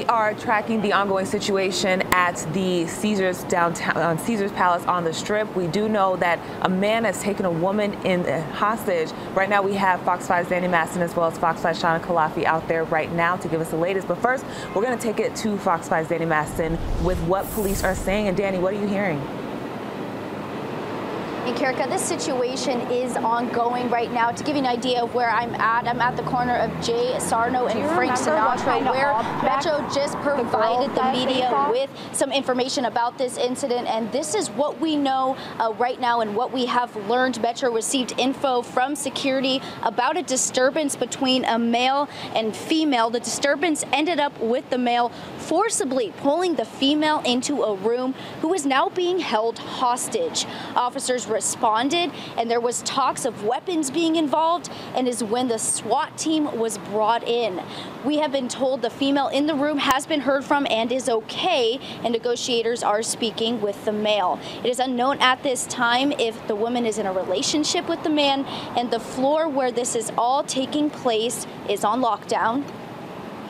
We are tracking the ongoing situation at the Caesars downtown, um, Caesars Palace on the Strip. We do know that a man has taken a woman in uh, hostage. Right now, we have Fox 5's Danny Maston as well as Fox 5's Shana Kalafi out there right now to give us the latest. But first, we're going to take it to Fox 5's Danny Maston with what police are saying. And Danny, what are you hearing? And Karika, this situation is ongoing right now. To give you an idea of where I'm at, I'm at the corner of Jay Sarno and Frank Sinatra, where Metro just provided the, the media with some information about this incident. And this is what we know uh, right now and what we have learned. Metro received info from security about a disturbance between a male and female. The disturbance ended up with the male forcibly pulling the female into a room who is now being held hostage. Officers responded and there was talks of weapons being involved and is when the SWAT team was brought in. We have been told the female in the room has been heard from and is okay and negotiators are speaking with the male. It is unknown at this time if the woman is in a relationship with the man and the floor where this is all taking place is on lockdown.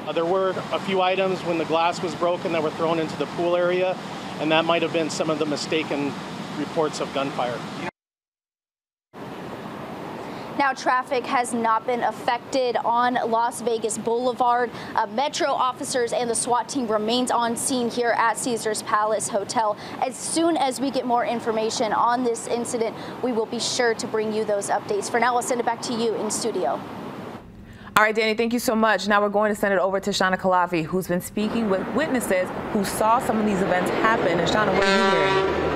Uh, there were a few items when the glass was broken that were thrown into the pool area, and that might have been some of the mistaken reports of gunfire. Now, traffic has not been affected on Las Vegas Boulevard. Uh, Metro officers and the SWAT team remains on scene here at Caesars Palace Hotel. As soon as we get more information on this incident, we will be sure to bring you those updates. For now, I'll send it back to you in studio. All right, Danny, thank you so much. Now we're going to send it over to Shana Kalafi, who's been speaking with witnesses who saw some of these events happen. And Shana, what are you hearing?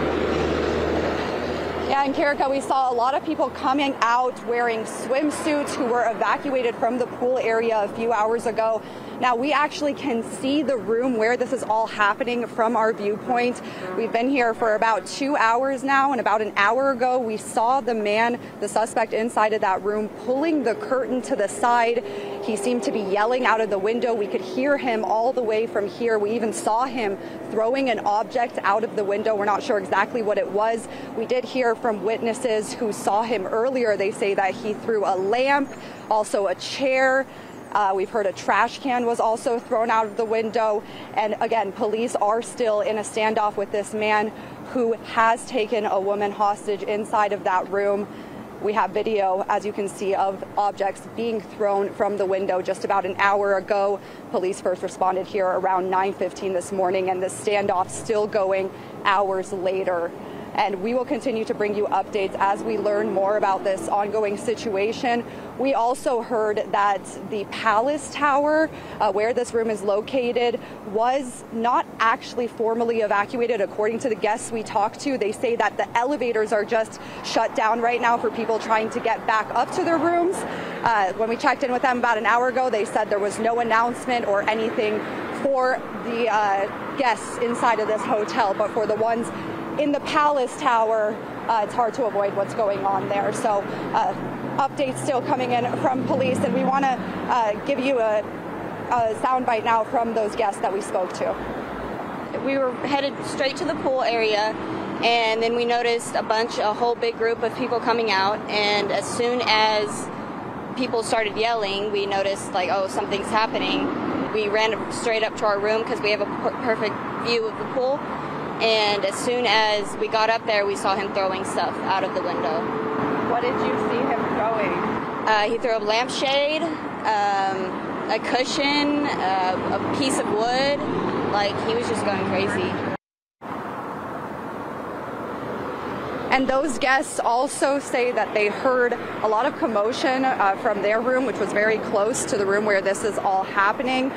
Yeah, in Karika, we saw a lot of people coming out wearing swimsuits who were evacuated from the pool area a few hours ago. Now, we actually can see the room where this is all happening from our viewpoint. We've been here for about two hours now, and about an hour ago, we saw the man, the suspect inside of that room, pulling the curtain to the side. He seemed to be yelling out of the window. We could hear him all the way from here. We even saw him throwing an object out of the window. We're not sure exactly what it was. We did hear from witnesses who saw him earlier. They say that he threw a lamp, also a chair. Uh, we've heard a trash can was also thrown out of the window. And again, police are still in a standoff with this man who has taken a woman hostage inside of that room. We have video, as you can see, of objects being thrown from the window just about an hour ago. Police first responded here around 9:15 this morning, and the standoff still going hours later and we will continue to bring you updates as we learn more about this ongoing situation. We also heard that the Palace Tower, uh, where this room is located, was not actually formally evacuated. According to the guests we talked to, they say that the elevators are just shut down right now for people trying to get back up to their rooms. Uh, when we checked in with them about an hour ago, they said there was no announcement or anything for the uh, guests inside of this hotel, but for the ones in the Palace Tower, uh, it's hard to avoid what's going on there. So, uh, updates still coming in from police, and we want to uh, give you a, a soundbite now from those guests that we spoke to. We were headed straight to the pool area, and then we noticed a bunch, a whole big group of people coming out, and as soon as people started yelling, we noticed like, oh, something's happening. We ran straight up to our room because we have a perfect view of the pool and as soon as we got up there, we saw him throwing stuff out of the window. What did you see him throwing? Uh, he threw a lampshade, um, a cushion, uh, a piece of wood. Like, he was just going crazy. And those guests also say that they heard a lot of commotion uh, from their room, which was very close to the room where this is all happening.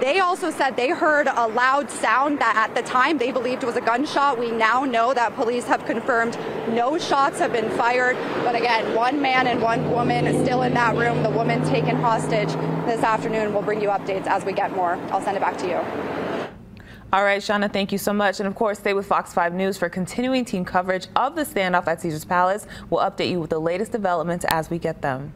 They also said they heard a loud sound that at the time they believed was a gunshot. We now know that police have confirmed no shots have been fired. But again, one man and one woman still in that room, the woman taken hostage this afternoon. We'll bring you updates as we get more. I'll send it back to you. All right, Shauna, thank you so much. And of course, stay with Fox 5 News for continuing team coverage of the standoff at Caesars Palace. We'll update you with the latest developments as we get them.